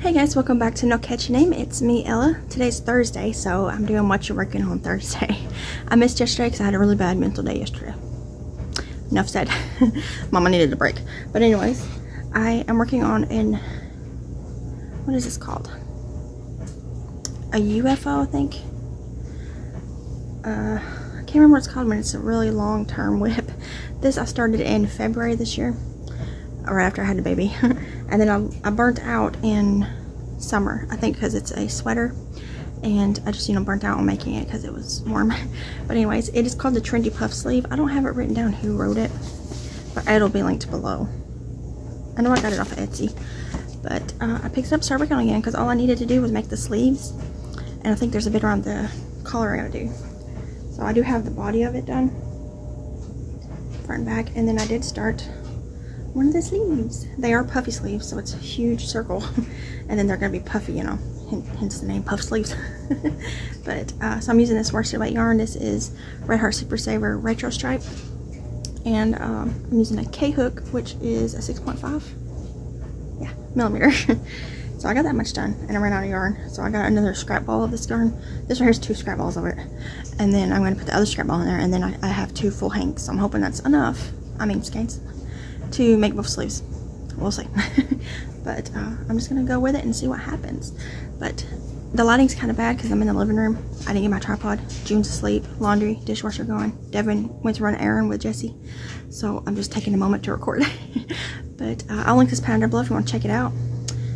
Hey guys, welcome back to No Catchy Name. It's me, Ella. Today's Thursday, so I'm doing what you're working on Thursday. I missed yesterday because I had a really bad mental day yesterday. Enough said. Mama needed a break. But anyways, I am working on an, what is this called? A UFO, I think. Uh, I can't remember what it's called but it's a really long-term WIP. This I started in February this year, right after I had a baby. and then I, I burnt out in summer, I think because it's a sweater. And I just, you know, burnt out on making it because it was warm. but anyways, it is called the Trendy Puff Sleeve. I don't have it written down who wrote it, but it'll be linked below. I know I got it off of Etsy. But uh, I picked up, it again because all I needed to do was make the sleeves. And I think there's a bit around the collar I gotta do. So I do have the body of it done. Front and back. And then I did start one of the sleeves. They are puffy sleeves, so it's a huge circle. and then they're gonna be puffy, you know, hence the name puff sleeves. but, uh, so I'm using this worsted weight yarn. This is Red Heart Super Saver Retro Stripe. And um, I'm using a K-hook, which is a 6.5 yeah, millimeter. so I got that much done and I ran out of yarn. So I got another scrap ball of this yarn. This right here's two scrap balls of it. And then I'm going to put the other scrap ball in there and then I, I have two full hanks. So I'm hoping that's enough. I mean skeins to make both sleeves. We'll see. but uh, I'm just going to go with it and see what happens. But the lighting's kind of bad because I'm in the living room. I didn't get my tripod. June's asleep. Laundry, dishwasher going. Devin went to run an errand with Jesse. So I'm just taking a moment to record. but uh, I'll link this pattern below if you want to check it out.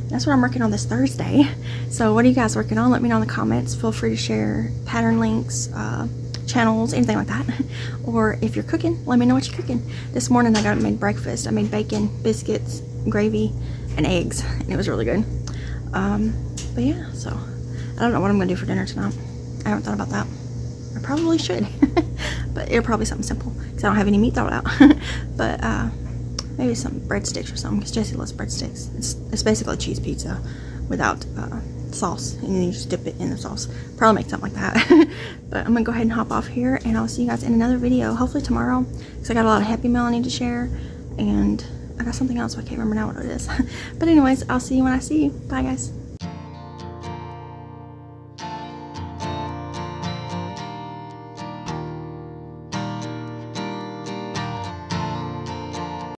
That's what I'm working on this Thursday. So what are you guys working on? Let me know in the comments. Feel free to share pattern links, uh, channels, anything like that. or if you're cooking, let me know what you're cooking. This morning I got made breakfast. I made bacon, biscuits, gravy, and eggs. And it was really good. Um, but yeah, so I don't know what I'm to do for dinner tonight. I haven't thought about that. I probably should. but it'll probably be something simple because I don't have any meat thought out. but uh, maybe some breadsticks or something because Jesse loves breadsticks. It's, it's basically cheese pizza without uh, sauce and then you just dip it in the sauce. Probably make something like that. but I'm gonna go ahead and hop off here and I'll see you guys in another video, hopefully tomorrow because I got a lot of Happy Mail I need to share and I got something else, but I can't remember now what it is. but anyways, I'll see you when I see you. Bye guys.